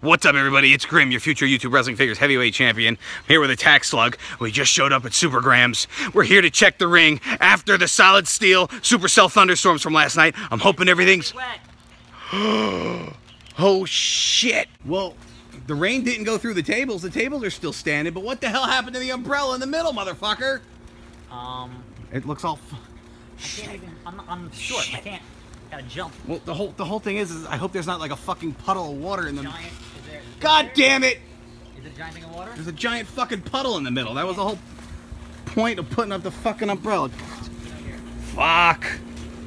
What's up, everybody? It's Grim, your future YouTube Wrestling Figures heavyweight champion. I'm here with Attack Slug. We just showed up at Super Grams. We're here to check the ring after the solid steel Supercell thunderstorms from last night. I'm hoping everything's. Wet. Oh shit! Well, the rain didn't go through the tables. The tables are still standing. But what the hell happened to the umbrella in the middle, motherfucker? Um, It looks all. I can't even. I'm, I'm short. I can't. Gotta jump. well, the whole the whole thing is, is I hope there's not like a fucking puddle of water in the. Giant. God damn it! Is it a giant thing of water? There's a giant fucking puddle in the middle. That was the whole point of putting up the fucking umbrella. Fuck.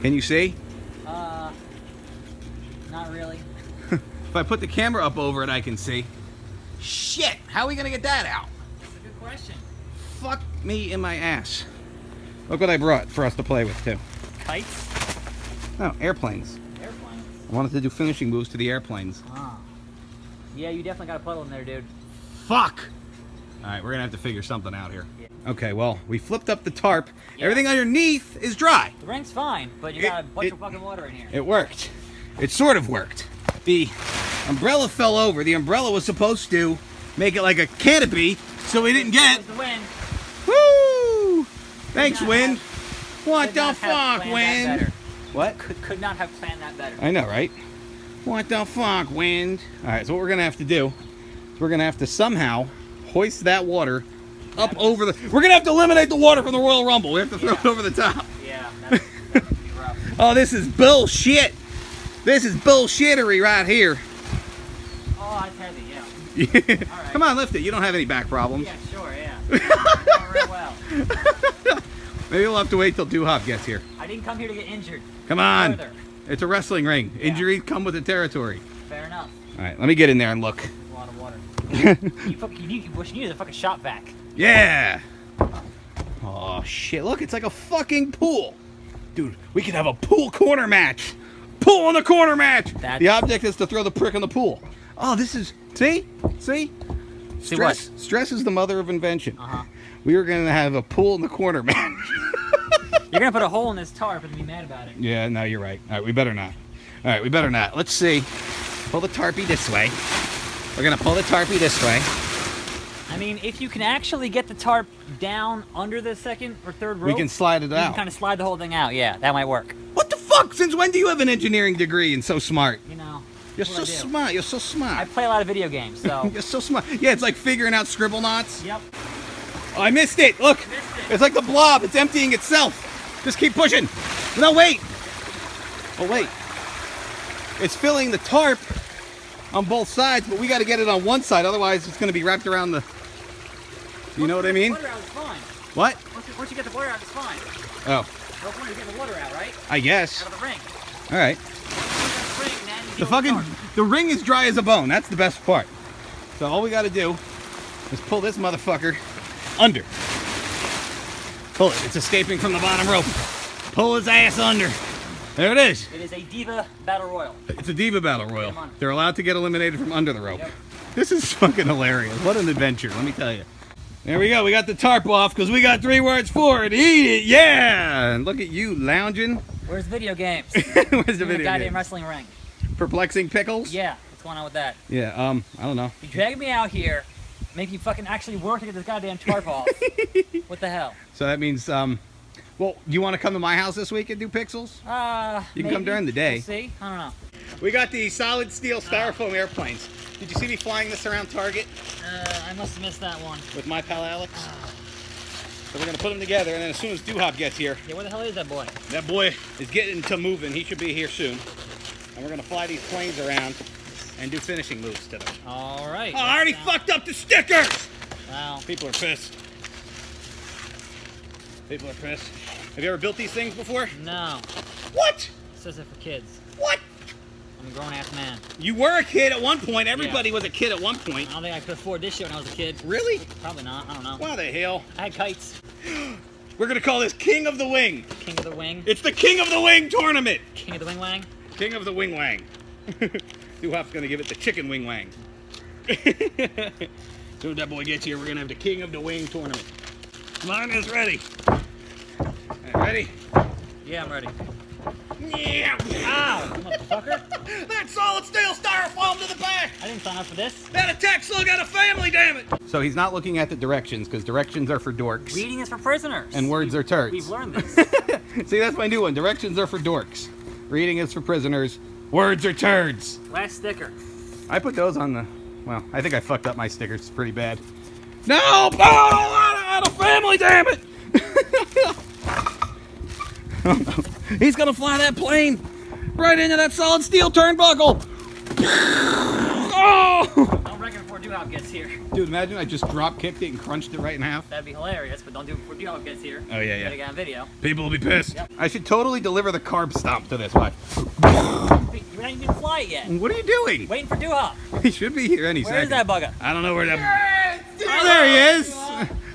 Can you see? Uh, not really. If I put the camera up over it, I can see. Shit! How are we gonna get that out? That's a good question. Fuck me in my ass. Look what I brought for us to play with too. Kites. No, airplanes. Airplanes. I wanted to do finishing moves to the airplanes. Ah. Yeah, you definitely got a puddle in there, dude. Fuck! Alright, we're gonna have to figure something out here. Yeah. Okay, well, we flipped up the tarp. Yeah. Everything underneath is dry. The ring's fine, but you It- got a bunch it- of fucking water in here. It worked. It sort of worked. The umbrella fell over. The umbrella was supposed to make it like a canopy so we didn't get. The wind. Woo! Thanks, wind. What the fuck, wind? What? Could, could not have planned that better. I know, right? What the fuck, wind? All right, so what we're gonna have to do is we're gonna have to somehow hoist that water up over the. We're gonna have to eliminate the water from the Royal Rumble. We have to throw it over the top. Yeah, that's, that's gonna be rough. Oh, this is bullshit. This is bullshittery right here. Oh, that's heavy, yeah. Come on, lift it. You don't have any back problems. Yeah, sure, yeah. Well. Maybe we'll have to wait till Hop gets here. I didn't come here to get injured. Come on. Further. It's a wrestling ring. Yeah. Injuries come with the territory. Fair enough. All right, let me get in there and look. A lot of water. you fuck, you need, what you need is a fucking shop vac. Yeah. Oh shit! Look, it's like a fucking pool, dude. We could have a pool corner match. Pool in the corner match. That's- The object is to throw the prick in the pool. Oh, this is see, see. See Stress. Stress is the mother of invention. Uh huh. We were gonna have a pool in the corner match. You're gonna put a hole in this tarp and be mad about it. yeah, no, you're right. All right, we better not. All right, we better not. Let's see. Pull the tarpy this way. We're gonna pull the tarpy this way. I mean, if you can actually get the tarp down under the second or third rope, We can slide it you can out. kind of slide the whole thing out. Yeah, that might work. What the fuck? Since when do you have an engineering degree and so smart? You know. You're so what I do. smart. You're so smart. I play a lot of video games, so. You're so smart. Yeah, it's like figuring out Scribblenauts. yep. Oh, I missed it. Look, Missed it. it's like the blob. It's emptying itself. Just keep pushing. No, wait. Oh, wait. It's filling the tarp on both sides, but we got to get it on one side. Otherwise, it's going to be wrapped around the. You know what I mean? Water out is fine. What? Once you, once you get the water out, it's fine. Oh, No point in getting the water out, right? I guess. Out of the ring. All right. The ring, you The fucking tarp. the ring is dry as a bone. That's the best part. So all we got to do is pull this motherfucker under. Pull it. It's escaping from the bottom rope. Pull his ass under. There it is. It is a Diva Battle Royal. It's a Diva Battle Royal. They're allowed to get eliminated from under the rope. Yep. This is fucking hilarious. What an adventure, let me tell you. There we go. We got the tarp off because we got three words for it. Eat it, yeah! And look at you lounging. Where's video games? Where's the In the video goddamn wrestling ring. Perplexing pickles? Yeah, what's going on with that? Yeah, um, I don't know. You dragged me out here, make you fucking actually work to get this goddamn tarp off. what the hell? So that means, um, well, you want to come to my house this week and do pixels? Uh, You can come during the day. We'll see. I don't know. We got the solid steel styrofoam airplanes. Did you see me flying this around Target Uh, I must have missed that one. with my pal Alex? So we're gonna put them together, and then as soon as Duhop gets here, Yeah, where the hell is that boy? that boy is getting to moving. He should be here soon. And we're gonna fly these planes around and do finishing moves to them. All right. Oh, I already Sound- fucked up the stickers! Wow. People are pissed. People are pissed. Have you ever built these things before? No. What? Says it for kids. What? I'm a grown ass man. You were a kid at one point. Everybody was a kid at one point. I don't think I could afford this shit when I was a kid. Really? Probably not. I don't know. Why the hell? I had kites. We're gonna call this King of the Wing. King of the Wing. It's the King of the Wing tournament. King of the Wing Wang. King of the Wing Wang. Duhop's gonna give it the Chicken Wing Wang. Soon as that boy gets here, we're gonna have the King of the Wing tournament. Mine is ready. Alright, ready? Yeah, I'm ready. Yeah. Ow, motherfucker. That solid steel styrofoam to the back. I didn't sign up for this. That attack slug got a family, damn it. So he's not looking at the directions because directions are for dorks Reading is for prisoners. and words are turds. We've learned this. See, that's my new one. Directions are for dorks. Reading is for prisoners. Words are turds. Last sticker. I put those on the. Well, I think I fucked up my stickers pretty bad. No! Oh, out of, out of family, damn it! oh, no. He's gonna fly that plane right into that solid steel turnbuckle. oh! Don't reckon before Duhop gets here. Dude, imagine I just drop kicked it and crunched it right in half. That'd be hilarious, but don't do it before Duhop gets here. Oh, yeah, yeah. Gotta get on video. People will be pissed. Yep. I should totally deliver the curb stomp to this. Why? You're not even fly it yet. What are you doing? Waiting for Duhop. He should be here any Where second. is that bugger? I don't know where that. Oh, there he is.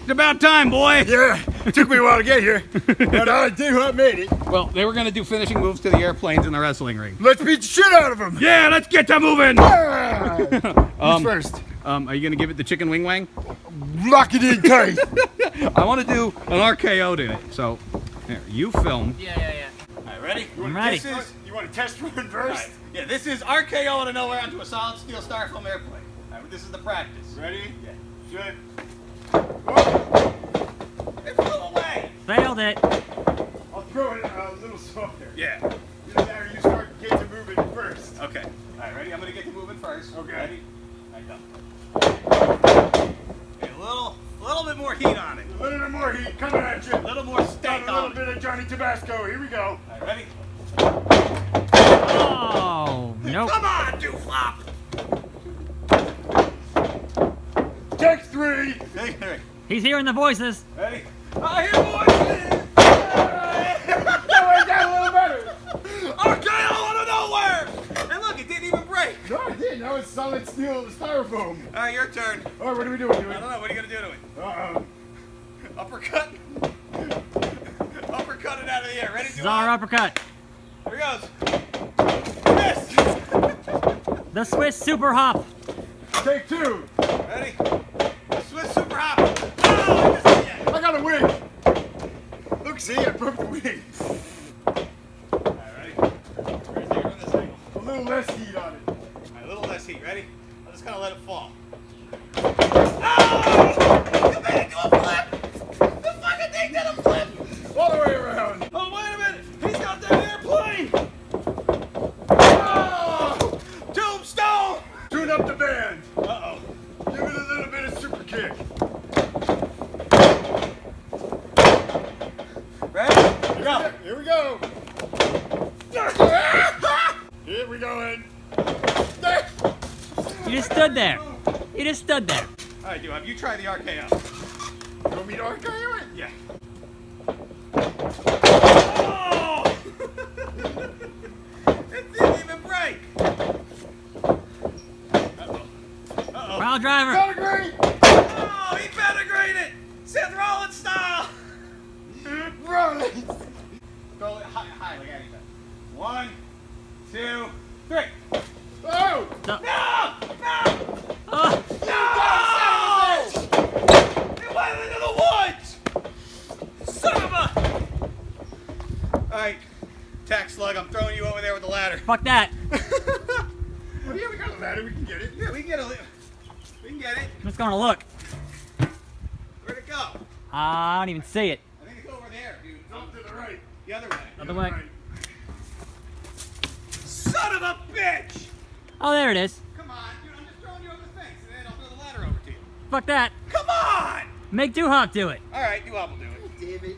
It's about time, boy. Yeah, it took me a while to get here, but I did I made it. Well, they were gonna do finishing moves to the airplanes in the wrestling ring. Let's beat the shit out of them. Yeah, let's get them moving. Ah! Um, first, um, are you gonna give it the chicken wing wang? lock it in tight. I want to do an RKO in it. So, here, you film. Yeah, yeah, yeah. All right, ready? I'm ready. This is, you want to test run first? right. Yeah, this is RKO out of nowhere onto a solid steel styrofoam airplane. All right, this is the practice. Ready? Yeah. Shit. It flew away. Failed it. I'll throw it uh, a little softer. Yeah. Either that or you start get to moving first. Okay. All right, ready? I'm gonna get to moving first. Okay. Ready? All right, go. Okay, a little, a little bit more heat on it. A little bit more heat coming at you. A little more Got steak a little bit of Johnny Tabasco. Here we go. All right, ready? Oh, nope. Come on, dooflop. Take three. Hey, hey, He's hearing the voices. Hey, I hear voices. Oh, I got a little better. RKO out of nowhere. And look, it didn't even break. No, it didn't. That was solid steel styrofoam. All right, your turn. All right, what are we doing? I don't know. What are you gonna do to it? Uh-oh. Uppercut. Uppercut it out of the air. Ready? This is our uppercut. Here goes. The Swiss Super Hop. Take two. Ready? The Swiss super hop. Oh, I. I got a wing. Look, see, I broke the wing. All right, ready? Ready? Take it from this angle. A little less heat on it. All right, a little less heat. Ready? I'm just gonna let it fall. Oh! You made it do a flip! The fucking thing did a flip! All the way around. Oh, wait a minute! He's got that airplane! Oh! Tombstone! Tune up the band. Uh-oh. Give it a little bit of super kick. Ready? Go! Here we go. Here we go in. You just stood there. You just stood there. All right, dude, have you try the RKO. You want me to RKO it? Yeah. Oh! it didn't even break! Uh-oh. Uh-oh. Proud driver. Got a great. Oh, he penetrated it! Seth Rollins style! Mm-hmm. Right. Go high, high, like anything. One, two, three. Oh! No. No! No! Oh, No! It went into the woods! Son of a... Alright, tax slug, I'm throwing you over there with the ladder. fuck that. Well, oh, yeah, we got a ladder. We can get it. Yeah, we can get a... We can get it. Let's go to look. Where'd it go? I don't even see it. I think it's over there, dude. Up to the right. The other way. Other way. Right. Son of a bitch! Oh, there it is. Come on, dude, I'm just throwing you over the fence, and then I'll throw the ladder over to you. Fuck that. Come on! Make Duhop do it. Alright, you all will do it. Damn it.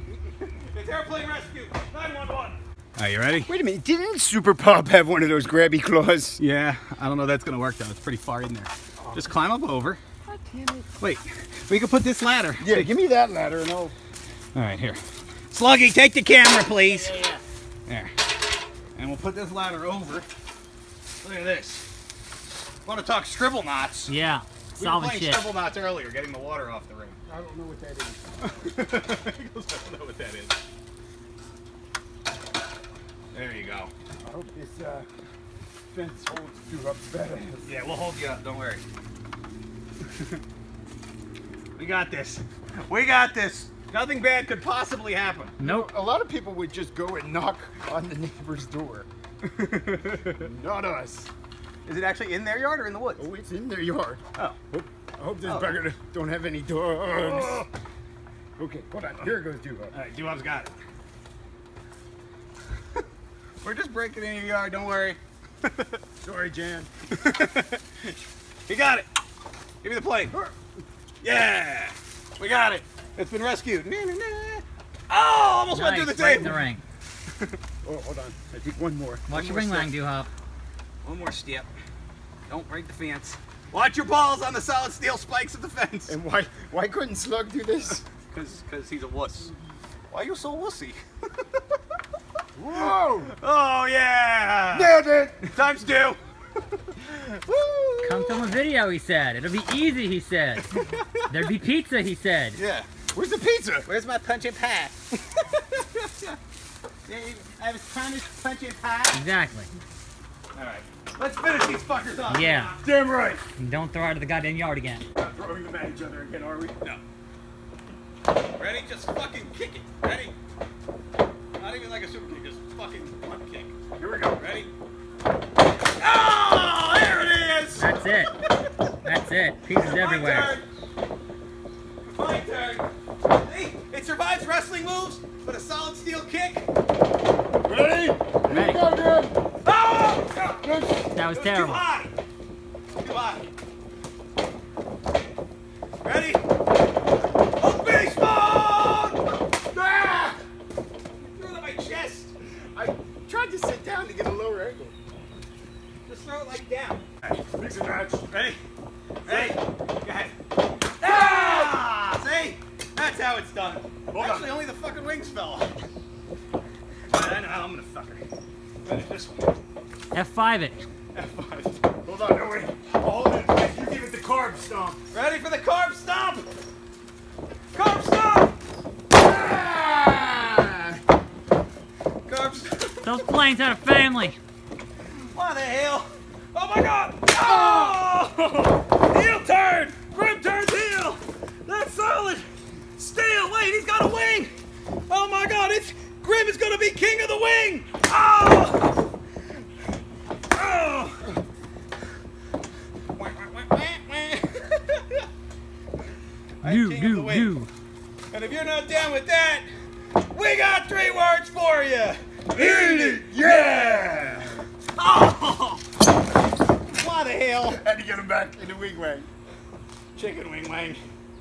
It's airplane rescue. 911. Are you ready? Wait a minute. Didn't Super Pop have one of those grabby claws? Yeah, I don't know that's gonna work though. It's pretty far in there. Just climb up over. God damn it. Wait, we can put this ladder. Yeah, give me that ladder and I'll. All right, here. Sluggy, take the camera, please. Yeah, yeah. There. And we'll put this ladder over. Look at this. Want to talk Scribblenauts? Yeah. We were playing shit. Scribblenauts earlier, getting the water off the ring. I don't know what that is. he goes, I don't know what that is. There you go. I hope this uh, fence holds you up better. Yeah, we'll hold you up. Don't worry. we got this. We got this. Nothing bad could possibly happen. Nope. A lot of people would just go and knock on the neighbor's door. Not us. Is it actually in their yard or in the woods? Oh, it's in their yard. Oh. Hope, I hope this Oh. beggar don't have any dogs. Oh. Okay, hold on. Here goes Duo. All right, Duob's got it. We're just breaking in your yard, don't worry. Sorry, Jan. You got it. Give me the plane. Yeah, we got it. It's been rescued. Na, na, na. Oh, almost went through the right in the ring. Oh, hold on. I think one more. Watch One your more ring step. line, Duhop. One more step. Don't break the fence. Watch your balls on the solid steel spikes of the fence. And why why couldn't Slug do this? Because because he's a wuss. Why are you so wussy? Whoa! Oh yeah! Nailed it! Times two. Woo! Come film a video, he said. It'll be easy, he said. There'd be pizza, he said. Yeah. Where's the pizza? Where's my punch and pie? I was trying to punch and pie. Exactly. All right. Let's finish these fuckers off. Yeah. Damn right. And don't throw out of the goddamn yard again. Not throwing them at each other again, are we? No. Ready? Just fucking kick it. Ready? Not even like a super kick, just fucking one kick. Here we go. Ready? Oh, there it is! That's it. That's it. Pieces everywhere. My turn. My turn. See? It survives wrestling moves, but a solid steel kick. Ready? Ready. Go, Grim. Oh! That was was terrible. Too high. Too high. Ready? Oh, baseball! Ah! You threw it at my chest. I tried to sit down to get a lower angle. Just throw it like down. Mix and match. Ready? Ready? Go ahead. Ah! See? That's how it's done. Hold on. Only the fucking wings fell off. I know how I'm gonna fuck her. Finish this one. F5 it. F5. Hold on, no wait. Hold it. You give it the curb stomp. Ready for the curb stomp? Curb stomp! Ah! Carb stomp. Those planes had a family. What the hell? Oh my god! Oh! Oh, heel turn! Grim turns heel! That's solid! Steel! Wait, he's got a wing! Oh my god, it's Grim is gonna be king of the wing! Oh! Oh! You, king of the you, you. And if you're not down with that, we got three words for you! Eat it! Yeah! Oh! What the hell? Had to get him back in the wing wang. Chicken wing wang.